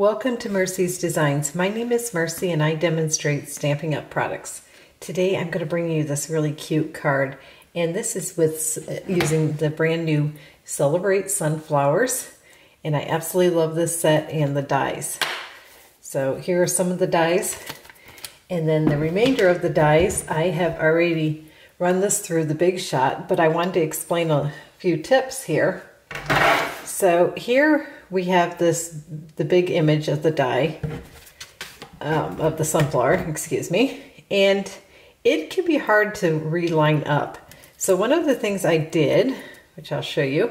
Welcome to Mercy's Designs. My name is Mercy and I demonstrate Stampin' Up! products. Today I'm going to bring you this really cute card and this is with uh, using the brand new Celebrate Sunflowers and I absolutely love this set and the dies. So here are some of the dies and then the remainder of the dies I have already run this through the Big Shot but I wanted to explain a few tips here. So here we have this, the big image of the die, um, of the sunflower, excuse me, and it can be hard to reline up. So one of the things I did, which I'll show you,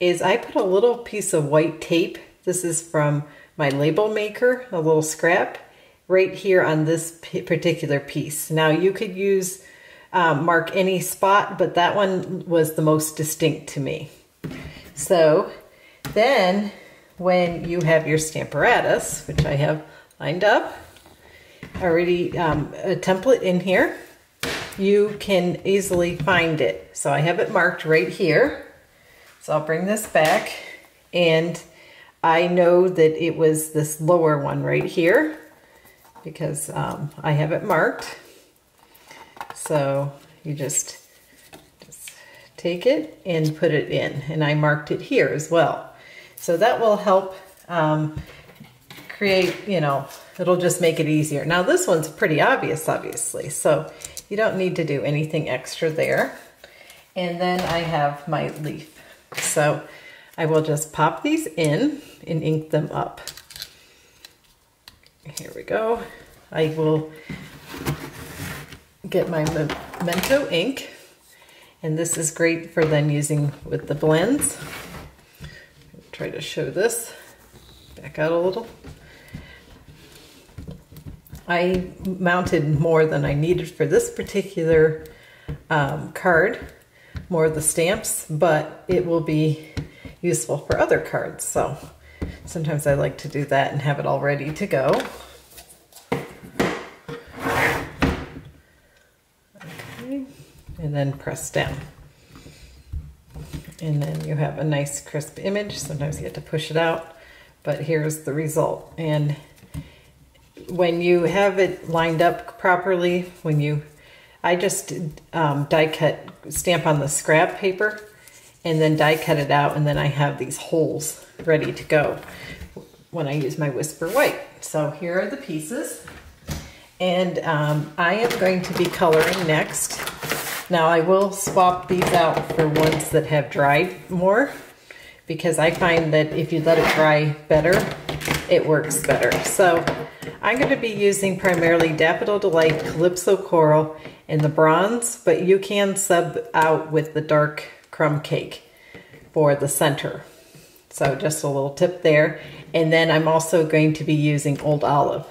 is I put a little piece of white tape. This is from my label maker, a little scrap, right here on this particular piece. Now you could use um, mark any spot, but that one was the most distinct to me. So then when you have your Stamparatus, which I have lined up, already um, a template in here, you can easily find it. So I have it marked right here. So I'll bring this back and I know that it was this lower one right here because um, I have it marked. So you just, just take it and put it in and I marked it here as well. So that will help um, create, you know, it'll just make it easier. Now this one's pretty obvious, obviously, so you don't need to do anything extra there. And then I have my leaf. So I will just pop these in and ink them up. Here we go. I will get my Memento ink, and this is great for then using with the blends try to show this. Back out a little. I mounted more than I needed for this particular um, card, more of the stamps, but it will be useful for other cards. So sometimes I like to do that and have it all ready to go. Okay, and then press down and then you have a nice crisp image. Sometimes you have to push it out, but here's the result. And when you have it lined up properly, when you, I just um, die cut, stamp on the scrap paper, and then die cut it out, and then I have these holes ready to go when I use my Whisper White. So here are the pieces. And um, I am going to be coloring next now I will swap these out for ones that have dried more because I find that if you let it dry better, it works better. So I'm going to be using primarily Daffodil Delight, Calypso Coral, and the bronze, but you can sub out with the dark crumb cake for the center. So just a little tip there. And then I'm also going to be using Old Olive.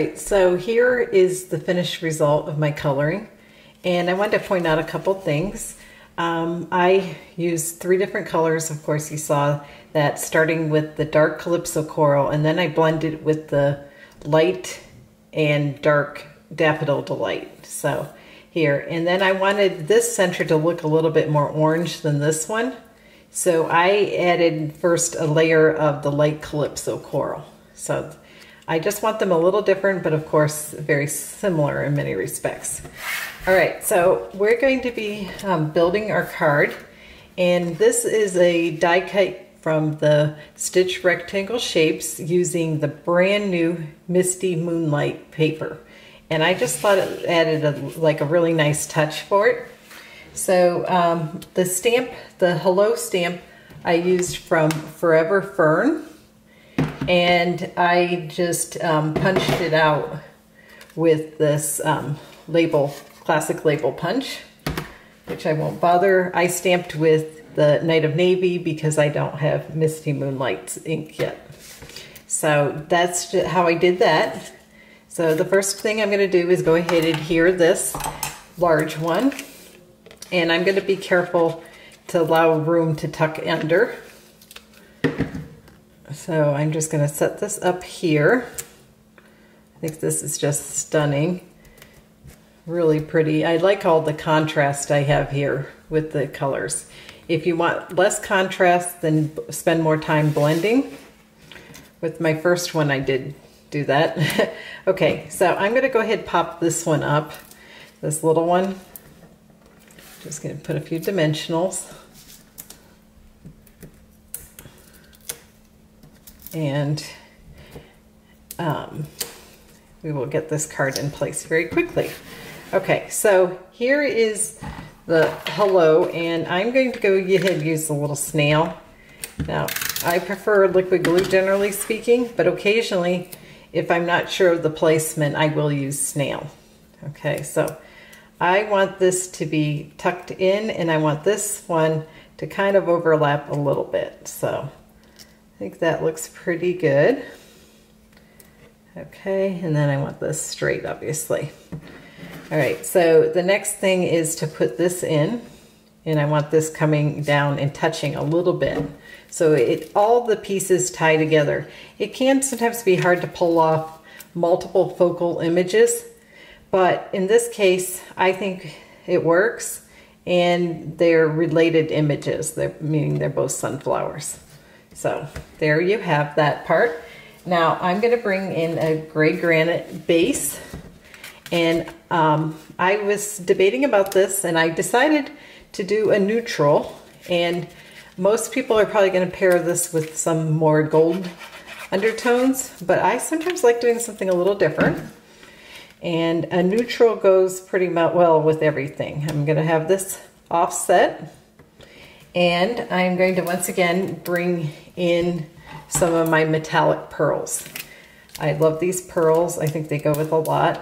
Right, so here is the finished result of my coloring. And I wanted to point out a couple things. Um, I used three different colors. Of course, you saw that starting with the dark Calypso Coral, and then I blended with the light and dark Daffodil Delight. So here, and then I wanted this center to look a little bit more orange than this one. So I added first a layer of the light Calypso Coral. So I just want them a little different, but of course, very similar in many respects. All right, so we're going to be um, building our card. And this is a die cut from the Stitch Rectangle Shapes using the brand new Misty Moonlight paper. And I just thought it added a, like a really nice touch for it. So um, the stamp, the hello stamp, I used from Forever Fern. And I just um, punched it out with this um, label classic label punch, which I won't bother. I stamped with the Night of Navy because I don't have Misty Moonlight ink yet. So that's how I did that. So the first thing I'm going to do is go ahead and adhere this large one. And I'm going to be careful to allow room to tuck under. So I'm just going to set this up here. I think this is just stunning really pretty. I like all the contrast I have here with the colors. If you want less contrast, then spend more time blending. With my first one, I did do that. okay, so I'm gonna go ahead and pop this one up, this little one. Just gonna put a few dimensionals. And um, we will get this card in place very quickly. Okay, so here is the hello, and I'm going to go ahead and use a little snail. Now, I prefer liquid glue generally speaking, but occasionally, if I'm not sure of the placement, I will use snail. Okay, so I want this to be tucked in, and I want this one to kind of overlap a little bit. So think that looks pretty good. Okay, and then I want this straight, obviously. All right, so the next thing is to put this in and I want this coming down and touching a little bit. So it all the pieces tie together. It can sometimes be hard to pull off multiple focal images, but in this case, I think it works and they're related images, they're, meaning they're both sunflowers. So there you have that part. Now I'm gonna bring in a gray granite base and um, I was debating about this and I decided to do a neutral. And most people are probably going to pair this with some more gold undertones, but I sometimes like doing something a little different. And a neutral goes pretty well with everything. I'm going to have this offset and I'm going to once again bring in some of my metallic pearls. I love these pearls. I think they go with a lot.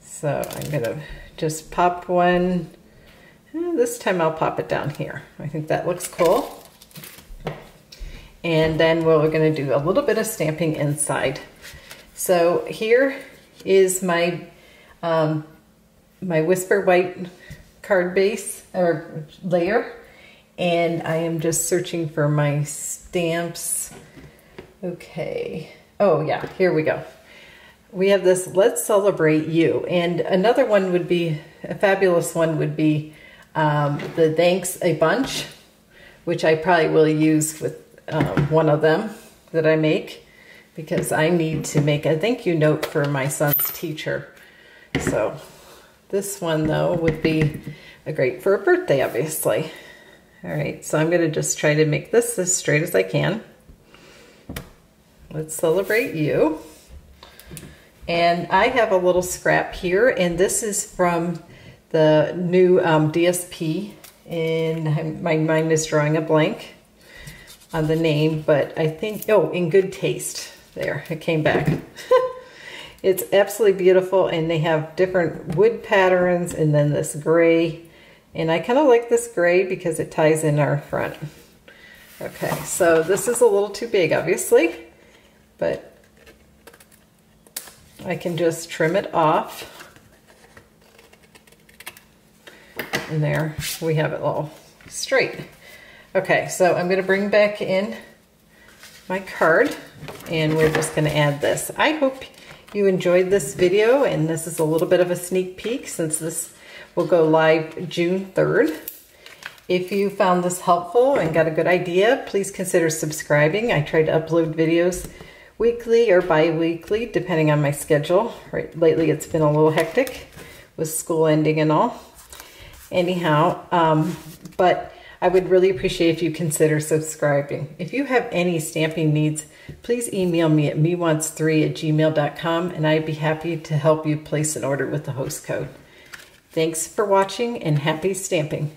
So I'm gonna just pop one. Eh, this time I'll pop it down here. I think that looks cool. And then we're gonna do a little bit of stamping inside. So here is my, um, my Whisper White card base or layer. And I am just searching for my stamps. Okay. Oh yeah, here we go we have this Let's Celebrate You. And another one would be, a fabulous one would be um, the Thanks a Bunch, which I probably will use with um, one of them that I make because I need to make a thank you note for my son's teacher. So this one though would be a great for a birthday, obviously. All right, so I'm gonna just try to make this as straight as I can. Let's celebrate you. And I have a little scrap here, and this is from the new um, DSP. And my mind is drawing a blank on the name, but I think, oh, in good taste. There, it came back. it's absolutely beautiful, and they have different wood patterns, and then this gray. And I kind of like this gray because it ties in our front. Okay, so this is a little too big, obviously, but I can just trim it off. And there we have it all straight. Okay, so I'm gonna bring back in my card and we're just gonna add this. I hope you enjoyed this video and this is a little bit of a sneak peek since this will go live June 3rd. If you found this helpful and got a good idea, please consider subscribing. I try to upload videos weekly or bi-weekly, depending on my schedule. Right, lately it's been a little hectic with school ending and all. Anyhow, um, but I would really appreciate if you consider subscribing. If you have any stamping needs, please email me at mewants3 at gmail.com and I'd be happy to help you place an order with the host code. Thanks for watching and happy stamping.